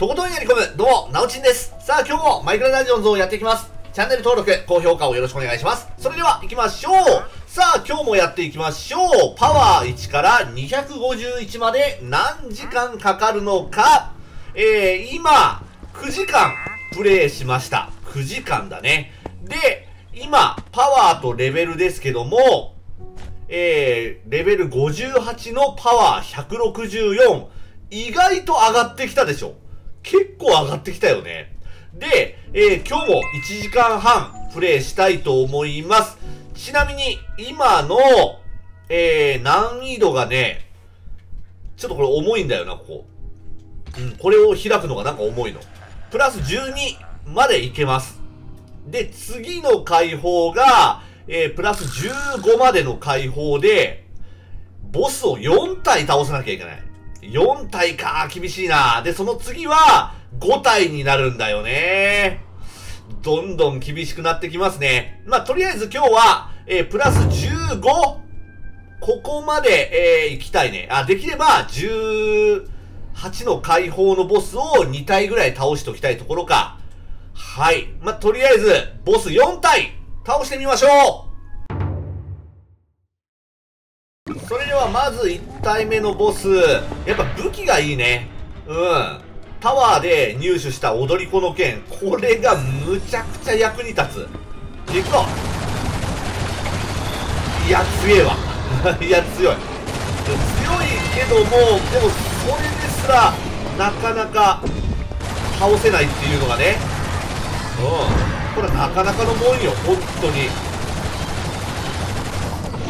とことんやり込む、どうも、なおちんです。さあ、今日もマイクラダジョンズをやっていきます。チャンネル登録、高評価をよろしくお願いします。それでは、行きましょうさあ、今日もやっていきましょうパワー1から251まで何時間かかるのかえー、今、9時間プレイしました。9時間だね。で、今、パワーとレベルですけども、えー、レベル58のパワー164、意外と上がってきたでしょ結構上がってきたよね。で、えー、今日も1時間半プレイしたいと思います。ちなみに、今の、えー、難易度がね、ちょっとこれ重いんだよな、ここ。うん、これを開くのがなんか重いの。プラス12までいけます。で、次の解放が、えー、プラス15までの解放で、ボスを4体倒さなきゃいけない。4体か、厳しいな。で、その次は、5体になるんだよね。どんどん厳しくなってきますね。まあ、とりあえず今日は、えー、プラス 15? ここまで、えー、行きたいね。あ、できれば、18の解放のボスを2体ぐらい倒しておきたいところか。はい。まあ、とりあえず、ボス4体、倒してみましょうそれではまず1体目のボス。やっぱ武器がいいね。うん。タワーで入手した踊り子の剣。これがむちゃくちゃ役に立つ。行くぞいや、強えわ。いや、強い。強いけども、でもそれですら、なかなか倒せないっていうのがね。うん。これはなかなかのもんよ、本当に。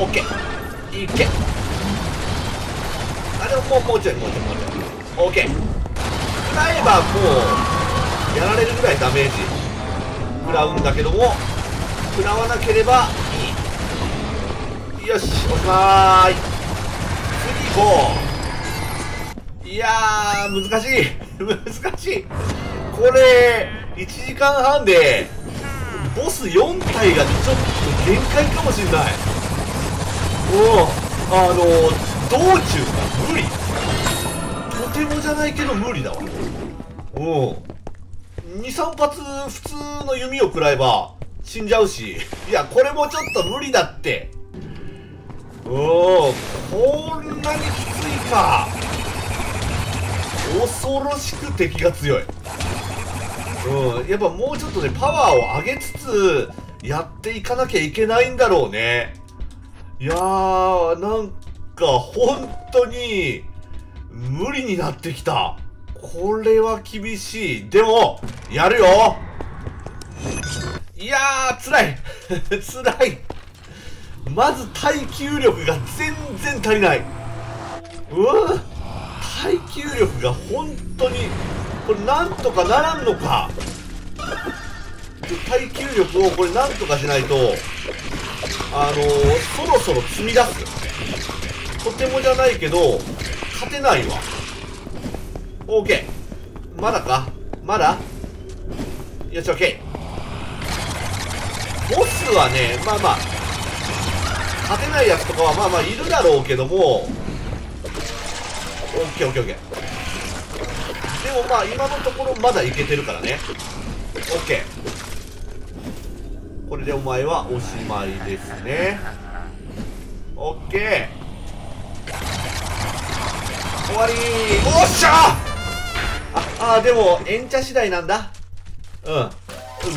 オッケー。いけ。あ、でももう、もうちょい、もうちょい、もうちょい。オッケー。食らえばもう、やられるぐらいダメージ食らうんだけども、食らわなければいい。よし、おしまーい。次行こう。いやー、難しい。難しい。これ、1時間半で、ボス4体がちょっと限界かもしんない。おあの、道中が無理。とてもじゃないけど無理だわ。うん。2、3発普通の弓を食らえば死んじゃうし。いや、これもちょっと無理だって。うん。こんなにきついか。恐ろしく敵が強い。うん。やっぱもうちょっとね、パワーを上げつつ、やっていかなきゃいけないんだろうね。いやー、なんか、本当に、無理になってきた。これは厳しい。でも、やるよいやー、辛い 辛いまず耐久力が全然足りない。うん耐久力が本当に、これなんとかならんのか耐久力をこれなんとかしないと、あのー、そろそろ積み出す。とてもじゃないけど、勝てないわ。オーケー。まだか？まだ？よし、オッケー。ボスはね、まあまあ、勝てないやつとかはまあまあいるだろうけども、オッケーオッケーオッケー。でもまあ今のところまだいけてるからね。オッケー。これでお前はおしまいですね。オッケー。終わりおっしゃあ、あ、でも、エンチャ次第なんだ。うん。ウ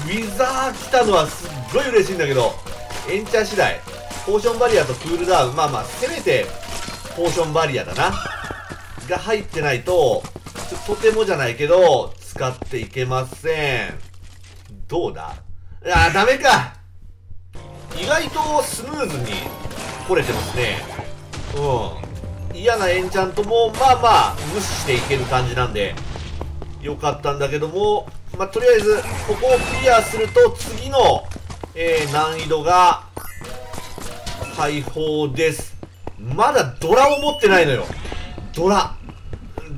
ィザー来たのはすっごい嬉しいんだけど、エンチャ次第。ポーションバリアとクールダウン、まあまあ、せめて、ポーションバリアだな。が入ってないと、とてもじゃないけど、使っていけません。どうだ？あー、ダメか意外とスムーズに来れてますね。うん。嫌なエンチャントも、まあまあ、無視していける感じなんで、よかったんだけども、まあ、とりあえず、ここをクリアすると、次の、えー、難易度が、解放です。まだドラを持ってないのよ。ドラ。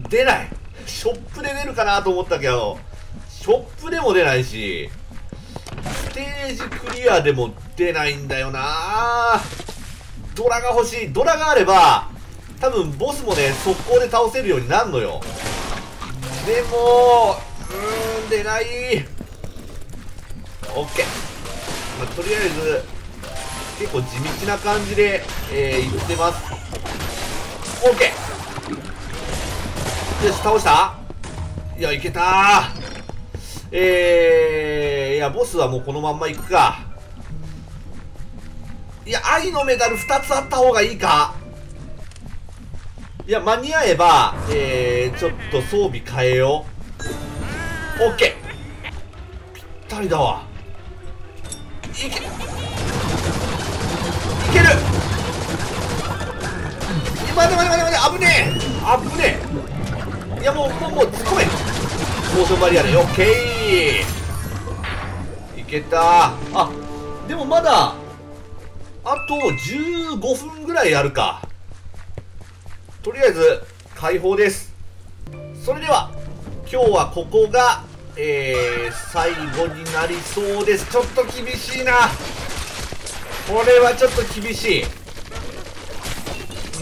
出ない。ショップで出るかなと思ったけど、ショップでも出ないし、ステージクリアでも出ないんだよな。ドラが欲しい。ドラがあれば、多分ボスもね、速攻で倒せるようになるのよ。でもうーん出ない。OK、まあ、とりあえず結構地道な感じで、えー、いってます。OK よし倒した？いやいけたえー、やボスはもうこのまんまいくか。いや愛のメダル2つあった方がいいか。いや間に合えばえー、ちょっと装備変えよう。OK ぴったりだわ。いけ。いける。待て待て待て待て。危ねえ。危ねえ。いやもうもうもう突っ込め。モーションバリアで。オッケー。けた。あでもまだあと15分ぐらいあるか。とりあえず解放です。それでは今日はここがえー、最後になりそうです。ちょっと厳しいな。これはちょっと厳しい。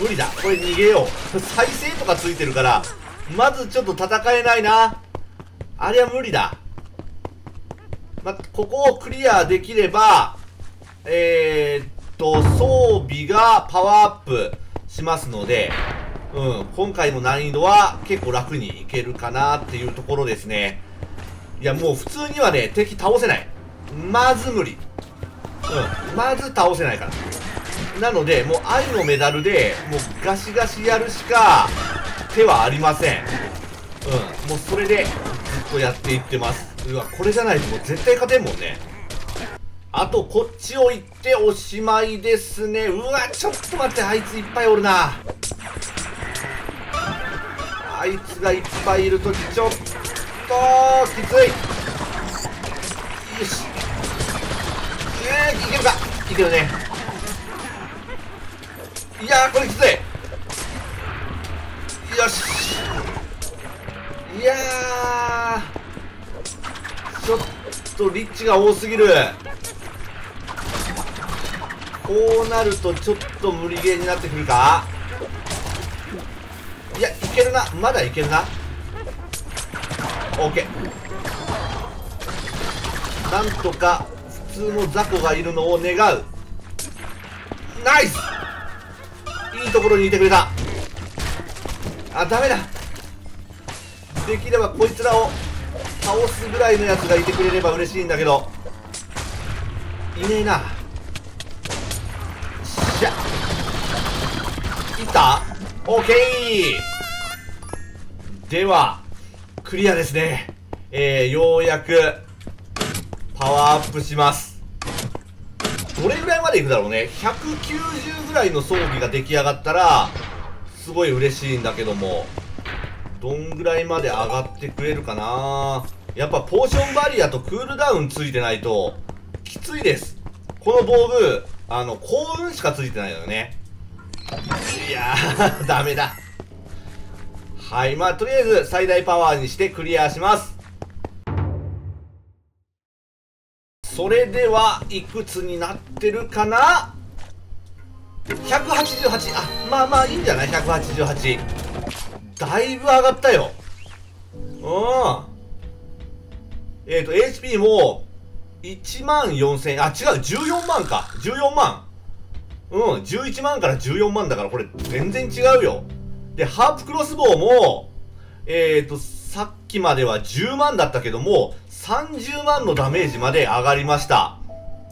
無理だ。これ逃げよう。再生とかついてるからまずちょっと戦えないな。あれは無理だ。まここをクリアできればえー、っと装備がパワーアップしますのでうん、今回の難易度は結構楽にいけるかなっていうところですね。いや、もう普通にはね、敵倒せない。まず無理。うん。まず倒せないから。なので、もう愛のメダルで、もうガシガシやるしか手はありません。うん。もうそれでずっとやっていってます。うわ、これじゃないともう絶対勝てんもんね。あと、こっちを行っておしまいですね。うわ、ちょっと待って、あいついっぱいおるな。あいつがいっぱいいるとき、ちょっときつい。よし。えー、いけるか。いけるね。いやこれきつい。よし。いやちょっとリッチが多すぎる。こうなるとちょっと無理ゲーになってくるか？いやいけるな。まだいけるな。OK なんとか普通の雑魚がいるのを願う。ナイス！いいところにいてくれた。あダメだ。できればこいつらを倒すぐらいのやつがいてくれれば嬉しいんだけどいねえなしゃいった ?OK ではクリアですね。えー、ようやく、パワーアップします。どれぐらいまでいくだろうね。190ぐらいの装備が出来上がったら、すごい嬉しいんだけども、どんぐらいまで上がってくれるかなやっぱポーションバリアとクールダウンついてないと、きついです。この道具、あの、幸運しかついてないのよね。いやー、ダメだ。はい。まあ、とりあえず最大パワーにしてクリアします。それでは、いくつになってるかな ?188。あ、まあまあいいんじゃない ?188。だいぶ上がったよ。うん。えっ、ー、と、HP も、1万4000、あ、違う、14万か。14万。うん、11万から14万だから、これ全然違うよ。で、ハープクロスボウも、えっ、ー、と、さっきまでは10万だったけども、30万のダメージまで上がりました。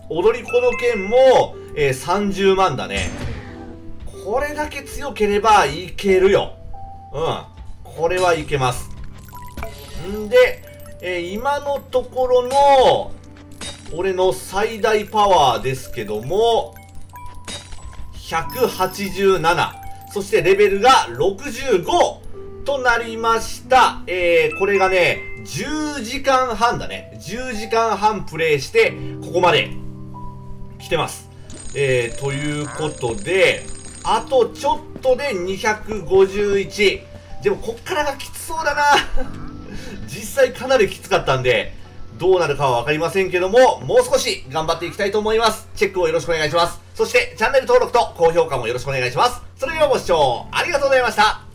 踊り子の剣も、えー、30万だね。これだけ強ければいけるよ。うん。これはいけます。んで、えー、今のところの、俺の最大パワーですけども、187。そしてレベルが65となりました。えー、これがね、10時間半だね。10時間半プレイして、ここまで来てます。えー、ということで、あとちょっとで251。でもこっからがきつそうだな実際かなりきつかったんで、どうなるかはわかりませんけども、もう少し頑張っていきたいと思います。チェックをよろしくお願いします。そして、チャンネル登録と高評価もよろしくお願いします。それではご視聴ありがとうございました。